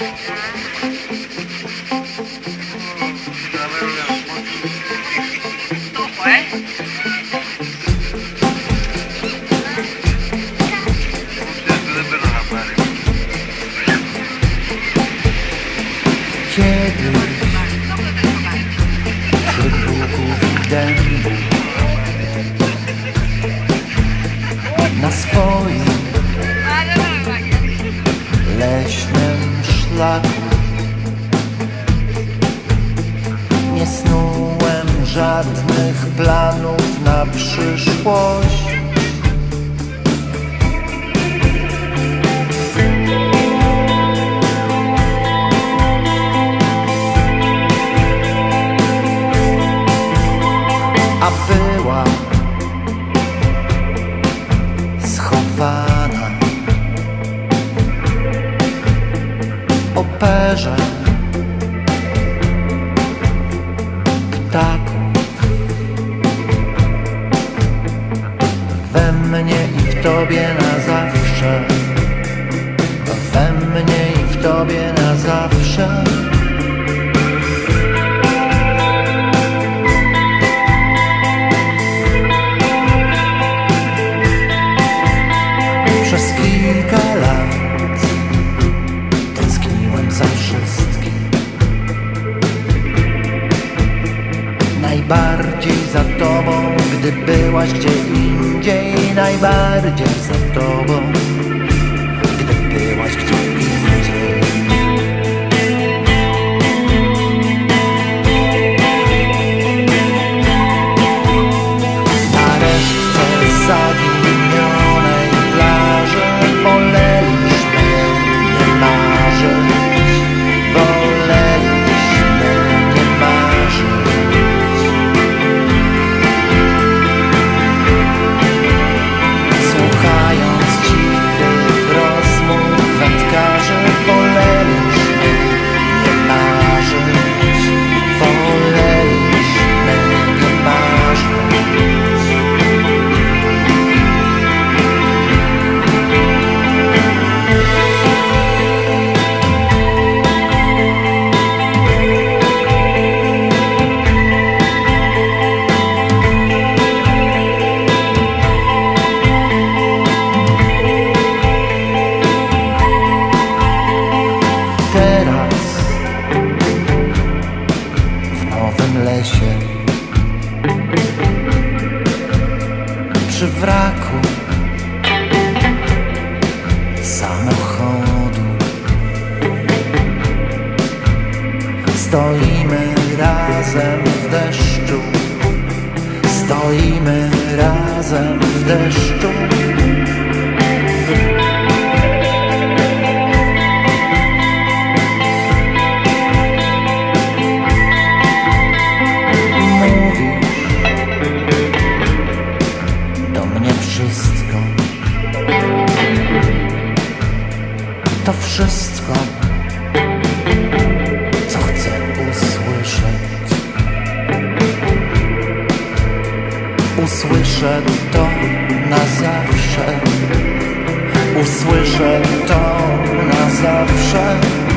嗯嗯 żadnych planów na przyszłość. A była schowana w operze mnie i w tobie na zawsze we mnie i w tobie na zawsze Przez kilka lat tęskniłem za wszystkim. Najbardziej za tobą, gdy byłaś gdzie indziej. Najbardziej za tobą, wraku samochodu. Stoimy razem w deszczu stoimy razem w deszczu Usłyszę to na zawsze. Usłyszę to na zawsze.